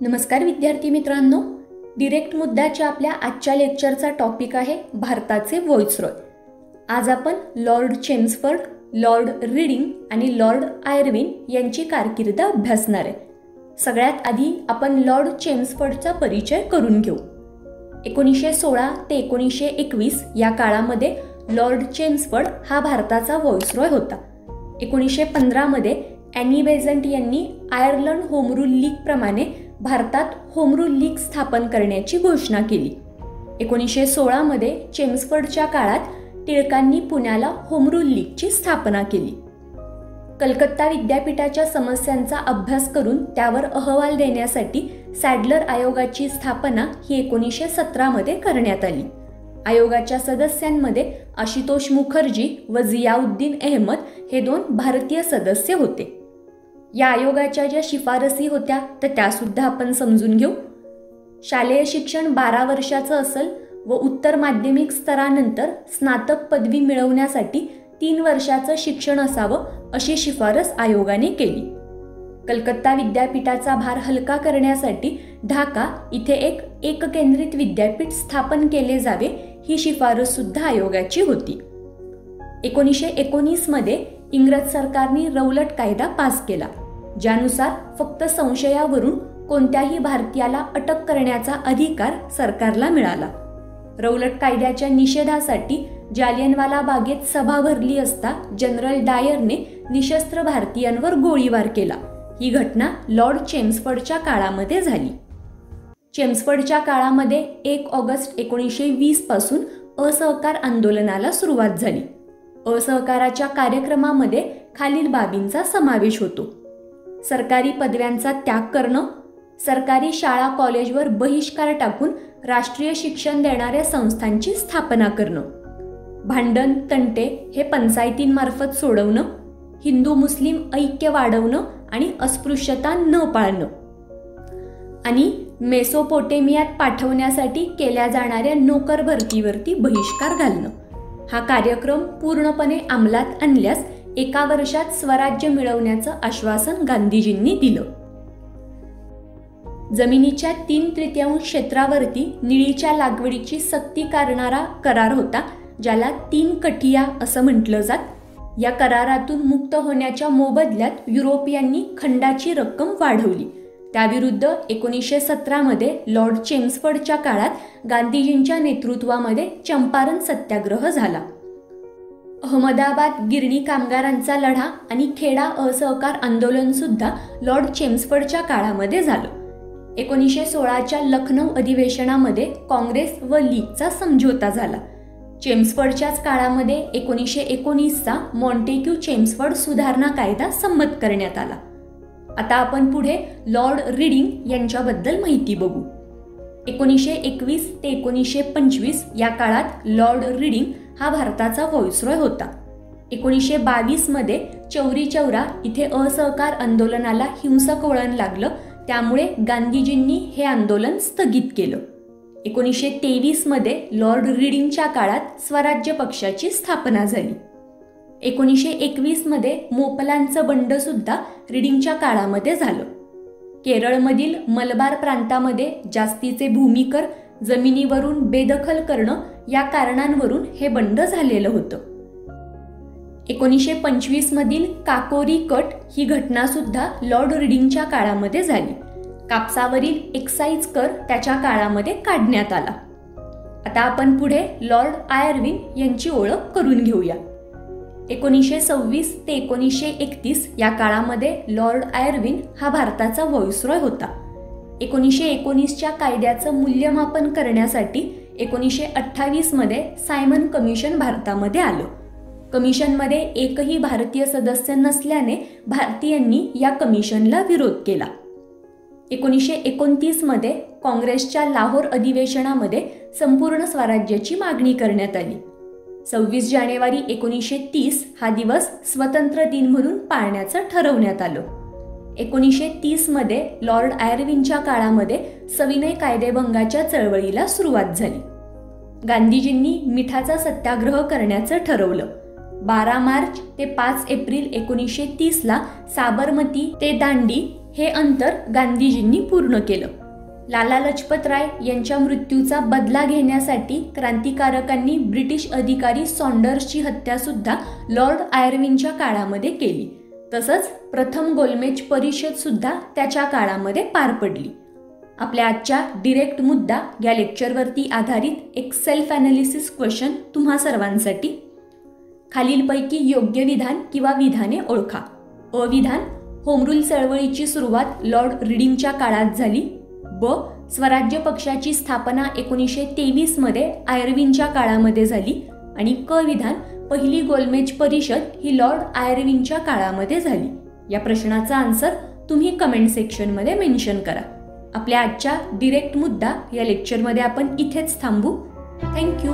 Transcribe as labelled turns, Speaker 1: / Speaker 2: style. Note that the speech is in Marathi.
Speaker 1: नमस्कार विद्यार्थी मित्रांनो. डिरेक्ट मुद्द्याच्या आपल्या आजच्या लेक्चरचा टॉपिक आहे भारताचे व्हॉइसरॉय आज आपण लॉर्ड चेम्सफर्ड लॉर्ड रीडिंग आणि लॉर्ड आयर्विन यांची कारकीर्द अभ्यासणार आहे. सगळ्यात आधी आपण लॉर्ड चेम्सफर्डचा परिचय करून घेऊ. एकोणीसशे सोळा ते एकोणीसशे एकवीस या काळामध्ये लॉर्ड चेम्सफर्ड हा भारताचा व्हॉइसरॉय होता. एकोणीसशे पंधरामध्ये ॲनी बेझंट यांनी आयर्लंड होमरूल लीगप्रमाणे प्रमाणे भारतात होमरूल लीग स्थापन करण्याची घोषणा केली. एकोणीसशे सोळामध्ये चेम्सफर्डच्या काळात टिळकांनी पुण्याला होमरूल लीगची स्थापना केली. कलकत्ता विद्यापीठाच्या समस्यांचा अभ्यास करून त्यावर अहवाल देण्यासाठी सॅडलर आयोगाची स्थापना ही एकोणीसशे सतरामध्ये करण्यात आली. आयोगाच्या सदस्यांमध्ये आशुतोष मुखर्जी व जियाउद्दीन अहमद हे दोन भारतीय सदस्य होते. या आयोगाच्या ज्या शिफारसी होत्या तर त्यासुद्धा आपण समजून घेऊ. शालेय शिक्षण बारा वर्षाचं असेल व उत्तर माध्यमिक स्तरानंतर स्नातक पदवी मिळवण्यासाठी तीन वर्षाचं शिक्षण असावं अशी शिफारस आयोगाने केली. कलकत्ता विद्यापीठाचा भार हलका करण्यासाठी ढाका इथे एक एककेंद्रित विद्यापीठ स्थापन केले जावे ही शिफारस सुद्धा आयोगाची होती. एकोणीसशे एकोणीसमध्ये इंग्रज सरकारने रौलट कायदा पास केला. ज्यानुसार फक्त संशयावरून कोणत्याही भारतीयाला अटक करण्याचा अधिकार सरकारला मिळाला. रौलट कायद्याच्या निषेधासाठी जालियनवाला बागेत सभा भरली असता जनरल डायरने निशस्त्र भारतीयांवर गोळीबार केला. ही घटना लॉर्ड चेम्सफर्डच्या काळामध्ये झाली. चेम्सफर्डच्या काळामध्ये एक ऑगस्ट एकोणीसशे वीसपासून असहकार आंदोलनाला सुरुवात झाली. असहकाराच्या कार्यक्रमामध्ये खालील बाबींचा समावेश होतो. सरकारी पदव्यांचा त्याग करणं सरकारी शाळा कॉलेजवर बहिष्कार टाकून राष्ट्रीय शिक्षण देणाऱ्या संस्थांची स्थापना करणं भांडण तंटे हे पंचायतींमार्फत सोडवणं हिंदू मुस्लिम ऐक्य वाढवणं आणि अस्पृश्यता न पाळणं आणि मेसोपोटेमियात पाठवण्यासाठी केल्या जाणाऱ्या नोकर भरतीवरती बहिष्कार घालणं. हा कार्यक्रम पूर्णपणे अंमलात आणल्यास एका वर्षात स्वराज्य मिळवण्याचं आश्वासन गांधीजींनी दिलं. जमिनीच्या तीन तृतीयांश क्षेत्रावरती निळीच्या लागवडीची सक्ती करणारा करार होता ज्याला तीन कठिया असं म्हटलं जात. या करारातून मुक्त होण्याच्या मोबदल्यात युरोपियांनी खंडाची रक्कम वाढवली. त्याविरुद्ध एकोणीसशे सतरामध्ये लॉर्ड चेम्सफर्डच्या काळात गांधीजींच्या नेतृत्वामध्ये चंपारण सत्याग्रह झाला. अहमदाबाद गिरणी कामगारांचा लढा आणि खेडा असहकार आंदोलनसुद्धा लॉर्ड चेम्सफर्डच्या काळामध्ये झालं. एकोणीसशे सोळाच्या लखनौ अधिवेशनामध्ये काँग्रेस व लीगचा समझोता झाला. चेम्सफर्डच्याच काळामध्ये एकोणीसशे एकोणीसचा मॉन्टेक्यू चेम्सफर्ड सुधारणा कायदा संमत करण्यात आला. आता आपण पुढे लॉर्ड रीडिंग यांच्याबद्दल माहिती बघू. एकोणीसशे एकवीस ते एकोणीसशे पंचवीस या काळात लॉर्ड रीडिंग हा भारताचा व्हॉइसरॉय होता. एकोणीसशे बावीसमध्ये चौरी चौरा इथे असहकार आंदोलनाला हिंसक वळण लागलं त्यामुळे गांधीजींनी हे आंदोलन स्थगित केलं. एकोणीसशे तेवीसमध्ये लॉर्ड रीडिंगच्या काळात स्वराज्य पक्षाची स्थापना झाली. एकोणीसशे एकवीसमध्ये मोपलांचं बंड सुद्धा रीडिंगच्या काळामध्ये झालं. केरळमधील मलबार प्रांतामध्ये जास्तीचे भूमिकर जमिनीवरून बेदखल करणं या कारणांवरून हे बंड झालेलं होतं. एकोणीसशे पंचवीसमधील काकोरी कट ही घटना सुद्धा लॉर्ड रीडिंगच्या काळामध्ये झाली. कापसावरील एक्साईज कर त्याच्या काळामध्ये काढण्यात आला. आता आपण पुढे लॉर्ड आयर्विन यांची ओळख करून घेऊया. एकोणीसशे सव्वीस ते एकोणीसशे एकतीस या काळामध्ये लॉर्ड आयर्विन हा भारताचा व्हॉइसरॉय होता. एकोणीसशे एकोणीसच्या कायद्याचं मूल्यमापन करण्यासाठी एकोणीसशे अठ्ठावीसमध्ये सायमन कमिशन भारतामध्ये आलं. कमिशनमध्ये एकही भारतीय सदस्य नसल्याने भारतीयांनी या कमिशनला विरोध केला. एकोणीसशे एकोणतीसमध्ये काँग्रेसच्या लाहोर अधिवेशनामध्ये संपूर्ण स्वराज्याची मागणी करण्यात आली. सव्वीस जानेवारी एकोणीसशे तीस हा दिवस स्वतंत्र दिन म्हणून पाळण्याचं ठरवण्यात आलं. एकोणीसशे तीसमध्ये लॉर्ड आयर्विनच्या काळामध्ये सविनय कायदेभंगाच्या चळवळीला सुरुवात झाली. गांधीजींनी मिठाचा सत्याग्रह करण्याचं ठरवलं. बारा मार्च ते पाच एप्रिल एकोणीसशे तीसला साबरमती ते दांडी हे अंतर गांधीजींनी पूर्ण केलं. लाला लजपत राय यांच्या मृत्यूचा बदला घेण्यासाठी क्रांतिकारकांनी ब्रिटिश अधिकारी सॉन्डर्सची हत्यासुद्धा लॉर्ड आयर्विनच्या काळामध्ये केली. तसंच प्रथम गोलमेज परिषदसुद्धा त्याच्या काळामध्ये पार पडली. आपल्या आजच्या डिरेक्ट मुद्दा या लेक्चरवरती आधारित एक सेल्फ ॲनालिसिस क्वेश्चन तुम्हा सर्वांसाठी. खालीलपैकी योग्य विधान किंवा विधाने ओळखा. अविधान होमरूल चळवळीची सुरुवात लॉर्ड रिडिंगच्या काळात झाली. ब स्वराज्य पक्षाची स्थापना एकोणीसशे तेवीसमध्ये आयर्विनच्या काळामध्ये झाली आणि क विधान पहिली गोलमेज परिषद ही लॉर्ड आयर्विनच्या काळामध्ये झाली. या प्रश्नाचा आन्सर तुम्ही कमेंट सेक्शनमध्ये मेन्शन करा. आपल्या आजच्या डिरेक्ट मुद्दा या लेक्चरमध्ये आपण इथेच थांबू. थँक्यू